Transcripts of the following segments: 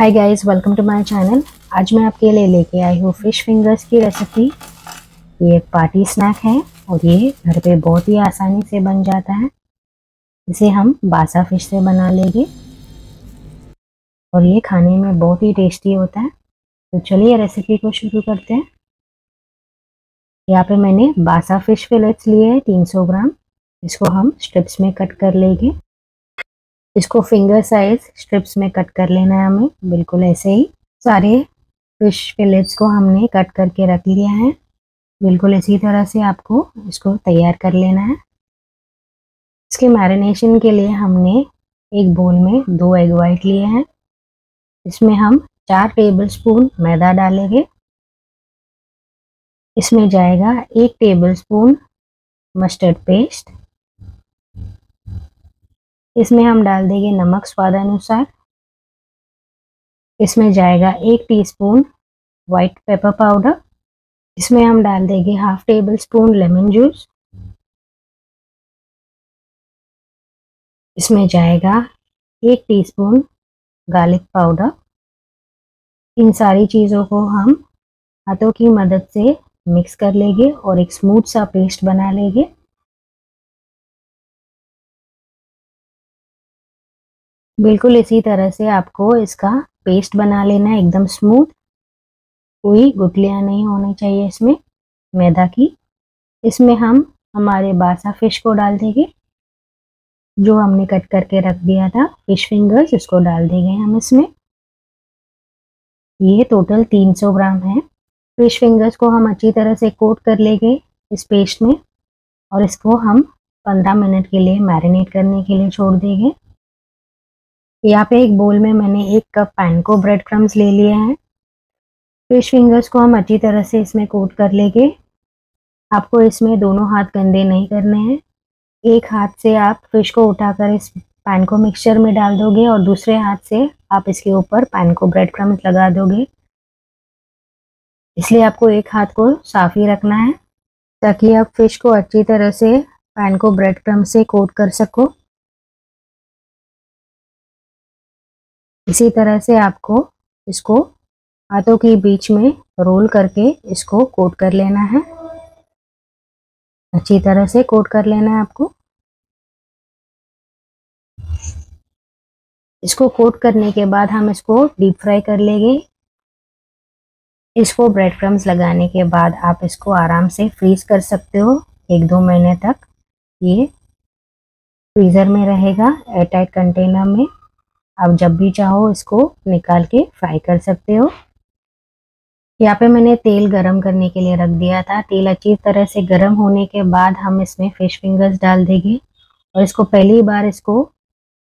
Hi guys welcome to my channel आज मैं आपके लिए लेके आई हूँ फ़िश फिंगर्स की रेसिपी ये एक पार्टी स्नैक है और ये घर पे बहुत ही आसानी से बन जाता है। इसे हम बासा फ़िश से बना लेंगे। और ये खाने में बहुत ही टेस्टी होता है। तो चलिए रेसिपी को शुरू करते हैं। यहाँ पे मैंने बासा फ़िश फिलेट्स लिए हैं 300 ग्राम। इसको हम स्ट्रिप्स में कट कर लेंगे। इसको फिंगर साइज़ स्ट्रिप्स में कट कर लेना है हमें, बिल्कुल ऐसे ही। सारे फ़िश फिलेट्स को हमने कट करके रख लिया है। बिल्कुल इसी तरह से आपको इसको तैयार कर लेना है। इसके मैरिनेशन के लिए हमने एक बोल में दो एग वाइट लिए हैं। इसमें हम चार टेबल स्पून मैदा डालेंगे। इसमें जाएगा एक टेबल स्पून मस्टर्ड पेस्ट इसमें हम डाल देंगे नमक स्वाद अनुसार। इसमें जाएगा एक टीस्पून वाइट पेपर पाउडर इसमें हम डाल देंगे half tablespoon lemon juice इसमें जाएगा एक टीस्पून गार्लिक पाउडर इन सारी चीज़ों को हम हाथों की मदद से मिक्स कर लेंगे और एक स्मूथ सा पेस्ट बना लेंगे। बिल्कुल इसी तरह से आपको इसका पेस्ट बना लेना है, एकदम स्मूथ कोई गुटलियाँ नहीं होनी चाहिए इसमें, मैदा की। इसमें हम हमारे बासा फ़िश को डाल देंगे, जो हमने कट करके रख दिया था फ़िश फिंगर्स इसको डाल देंगे हम इसमें। ये टोटल 300 ग्राम है। फ़िश फिंगर्स को हम अच्छी तरह से कोट कर लेंगे इस पेस्ट में, और इसको हम 15 मिनट के लिए मैरिनेट करने के लिए छोड़ देंगे। यहाँ पे एक बोल में मैंने एक कप पैनको ब्रेड क्रम्स ले लिए हैं। फ़िश फिंगर्स को हम अच्छी तरह से इसमें कोट कर लेंगे। आपको इसमें दोनों हाथ गंदे नहीं करने हैं। एक हाथ से आप फ़िश को उठाकर इस पैन को मिक्सचर में डाल दोगे और दूसरे हाथ से आप इसके ऊपर पैन को ब्रेड क्रम्स लगा दोगे। इसलिए आपको एक हाथ को साफ़ ही रखना है ताकि आप फ़िश को अच्छी तरह से पैन को ब्रेड क्रम से कोट कर सको। इसी तरह से आपको इसको हाथों के बीच में रोल करके इसको कोट कर लेना है। अच्छी तरह से कोट कर लेना है आपको। इसको कोट करने के बाद हम इसको डीप फ्राई कर लेंगे। इसको ब्रेड क्रम्स लगाने के बाद आप इसको आराम से फ्रीज कर सकते हो। एक दो महीने तक ये फ्रीज़र में रहेगा, एयरटाइट कंटेनर में। आप जब भी चाहो इसको निकाल के फ्राई कर सकते हो। यहाँ पे मैंने तेल गरम करने के लिए रख दिया था। तेल अच्छी तरह से गरम होने के बाद हम इसमें फ़िश फिंगर्स डाल देंगे और इसको पहली बार इसको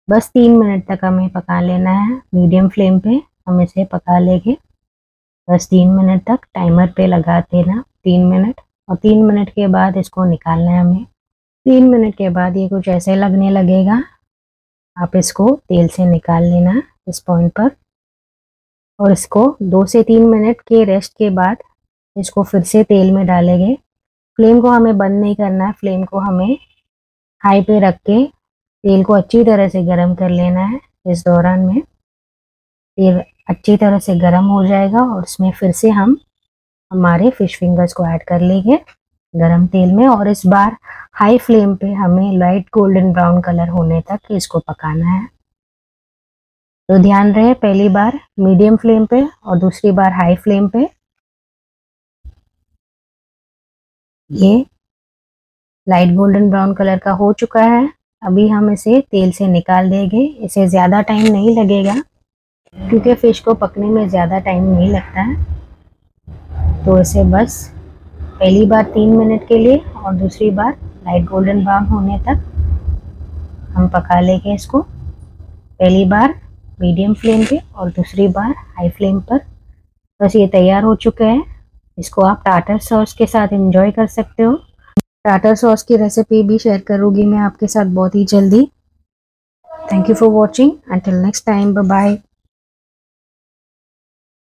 बस तीन मिनट तक हमें पका लेना है। मीडियम फ्लेम पे हम इसे पका लेंगे। बस तीन मिनट तक टाइमर पे लगा देना। तीन मिनट और तीन मिनट के बाद इसको निकालना है हमें। तीन मिनट के बाद ये कुछ ऐसे लगने लगेगा आप इसको तेल से निकाल लेना इस पॉइंट पर। और इसको दो से तीन मिनट के रेस्ट के बाद इसको फिर से तेल में डालेंगे। फ्लेम को हमें बंद नहीं करना है। फ्लेम को हमें हाई पे रख के तेल को अच्छी तरह से गर्म कर लेना है इस दौरान में। तेल अच्छी तरह से गर्म हो जाएगा और उसमें फिर से हम हमारे फ़िश फिंगर्स को ऐड कर लेंगे गरम तेल में। और इस बार हाई फ्लेम पे हमें लाइट गोल्डन ब्राउन कलर होने तक इसको पकाना है। तो ध्यान रहे, पहली बार मीडियम फ्लेम पे और दूसरी बार हाई फ्लेम पे। ये लाइट गोल्डन ब्राउन कलर का हो चुका है। अभी हम इसे तेल से निकाल देंगे। इसे ज़्यादा टाइम नहीं लगेगा, क्योंकि फ़िश को पकने में ज़्यादा टाइम नहीं लगता है। तो इसे बस पहली बार तीन मिनट के लिए और दूसरी बार लाइट गोल्डन ब्राउन होने तक हम पका लेंगे इसको। पहली बार मीडियम फ्लेम पे और दूसरी बार हाई फ्लेम पर। बस ये तैयार हो चुका है। इसको आप टाटर सॉस के साथ एंजॉय कर सकते हो। टाटर सॉस की रेसिपी भी शेयर करूँगी मैं आपके साथ बहुत ही जल्दी। Thank you for watching until next time bye